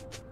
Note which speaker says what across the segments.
Speaker 1: Dragon.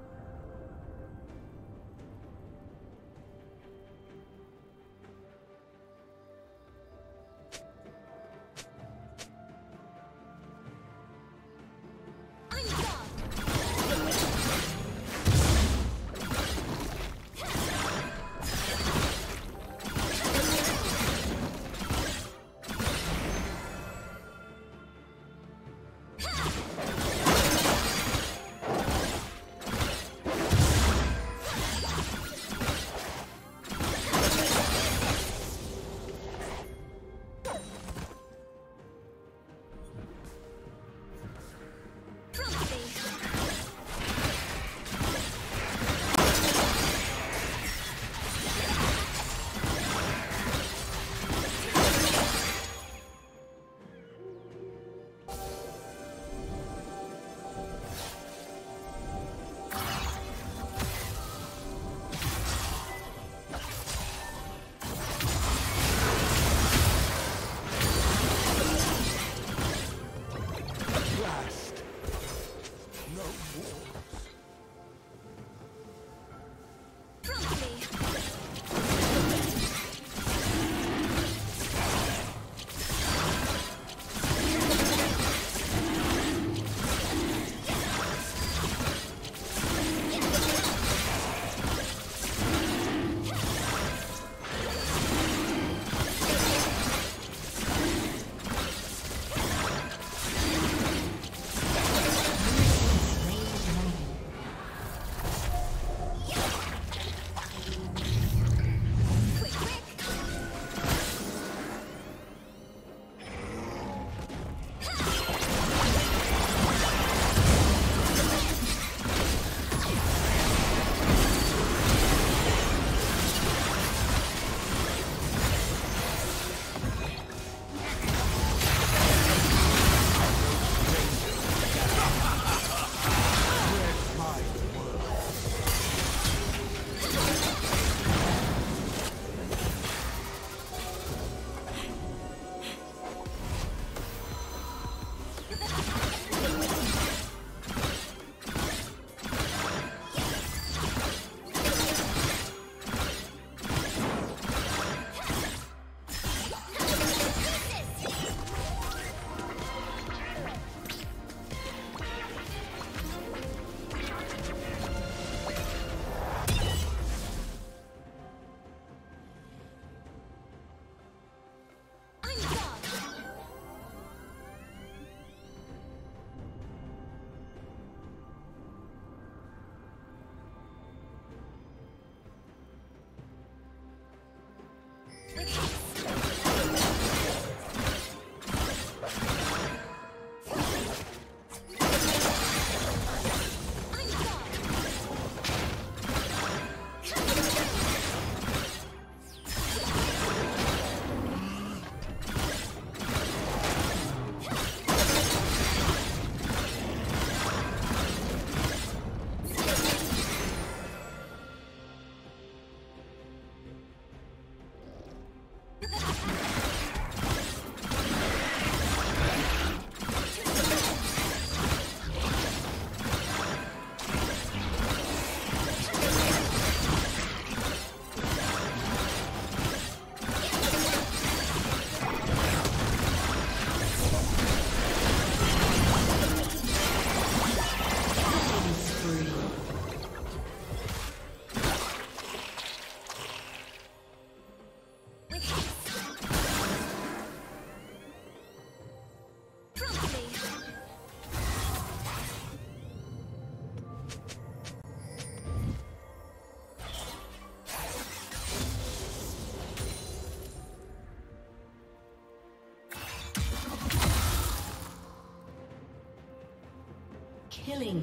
Speaker 1: Killing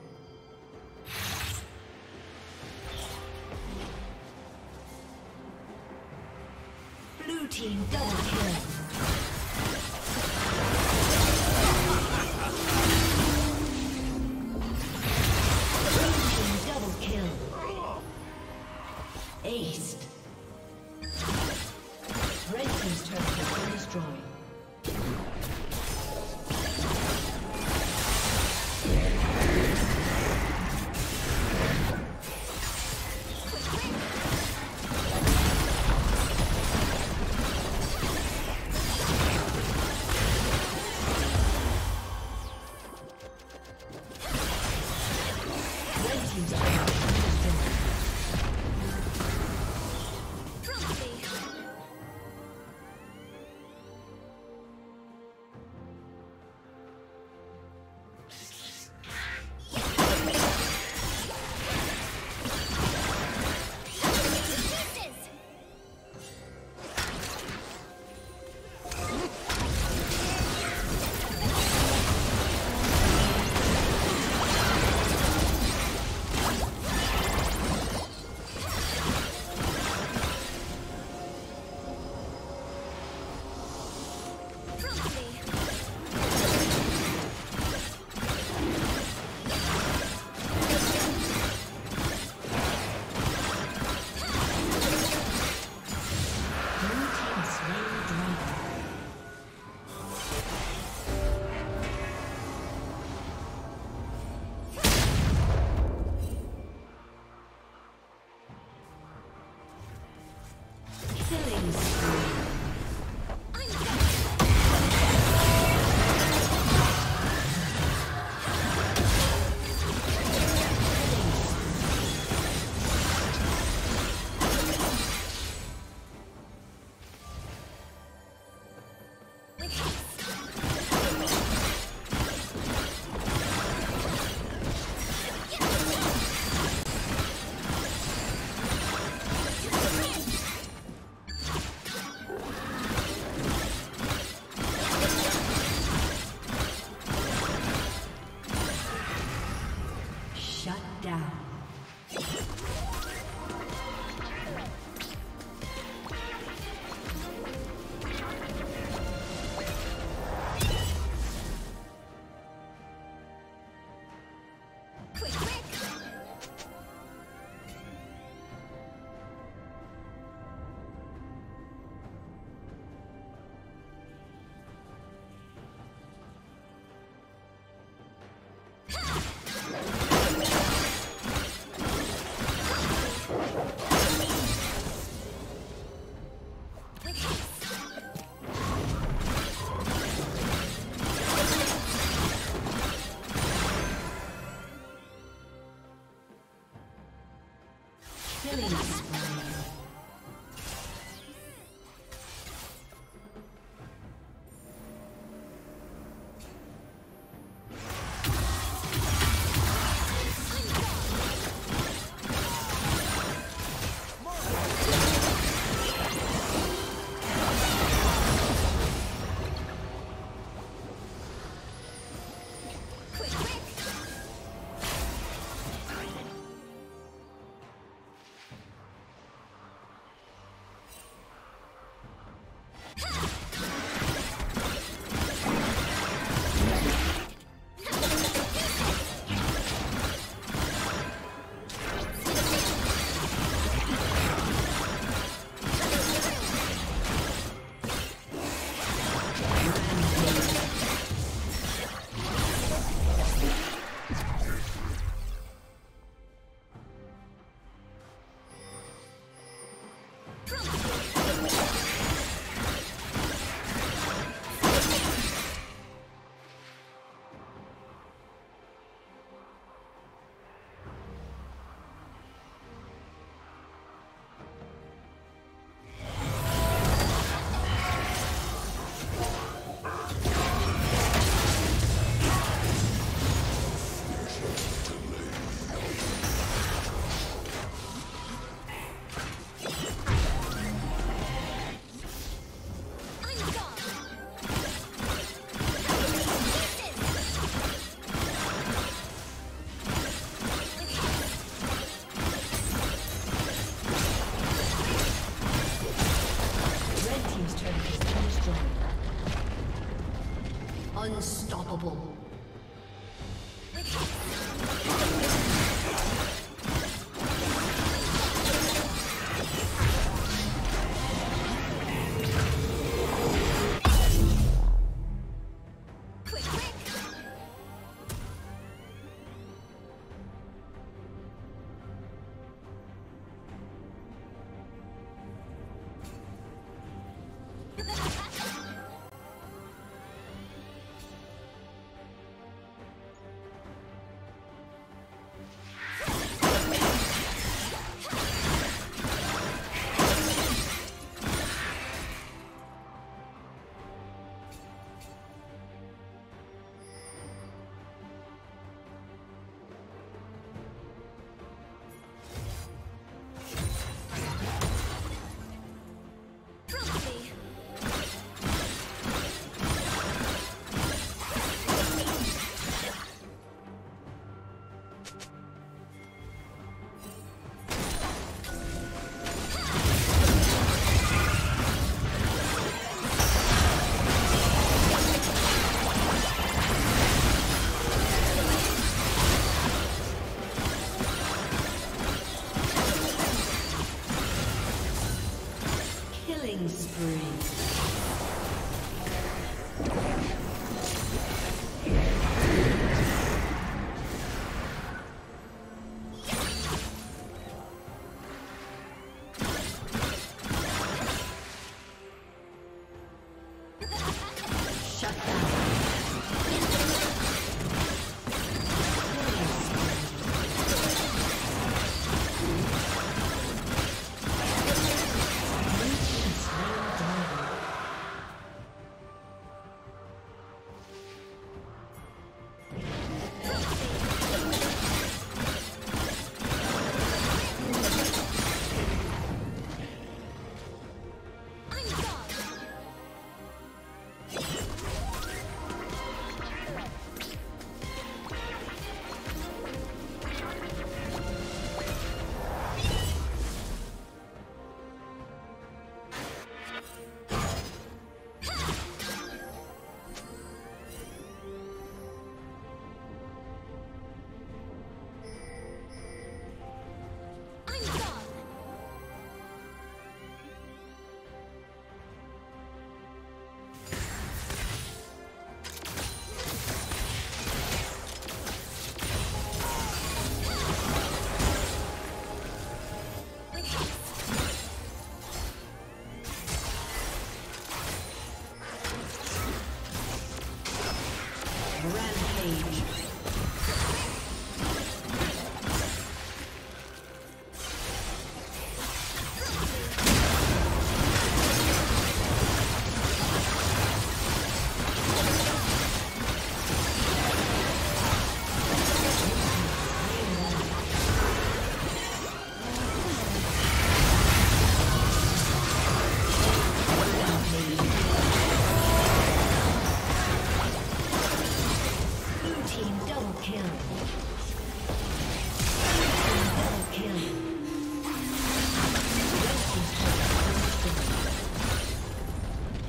Speaker 1: Rampage.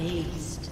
Speaker 1: aced.